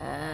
Uh,